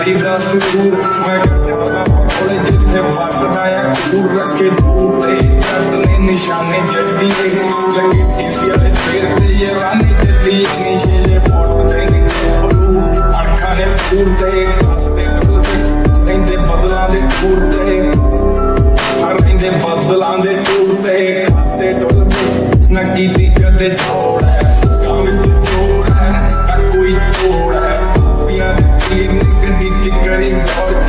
कालिदास दूर मैं जावा थोड़े जिथे मारना या दूर रखे दूर ते करने निशाने जल्दी लगे किसी अरे फेर दे ये रानी जल्दी नीचे ये पोट देंगे बलू अड़खा ने दूर दे दे बदल दे दे बदला दे दूर दे अरे दे बदला दे दूर दे खाते डोल नकी दी कदे जाओ Or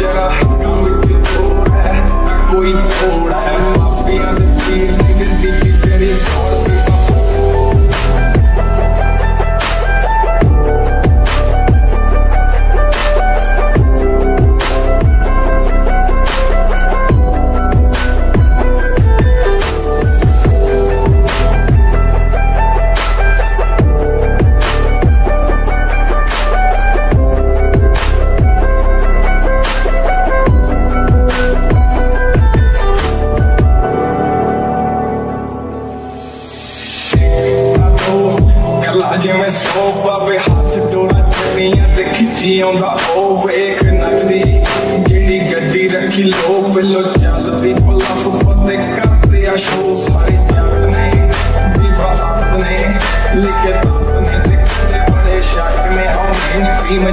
ਗੱਲਾਂ ਜਿਵੇਂ ਸੌ ਪਾਵੇ ਹੱਥ ਡੋਲਾ ਚੱਲੀਆਂ ਤੇ ਖਿੱਚੀ ਆਉਂਦਾ ਉਹ ਵੇਖ ਨੱਚਦੀ ਜਿਹੜੀ ਗੱਡੀ ਰੱਖੀ ਲੋ ਬਿੱਲੋ ਚੱਲਦੀ ਪਲਫ ਪੱਤੇ ਕਰਦੇ ਆ ਸ਼ੋ ਸਾਰੇ ਜੱਟ ਨੇ ਵੀ ਬਾਤ ਨੇ ਲਿਖੇ ਤੱਤ ਨੇ ਤੇ ਕਦੇ ਬੜੇ ਸ਼ੱਕ ਨੇ ਆਉਂਦੇ ਨੇ ਵੀ ਮੈਂ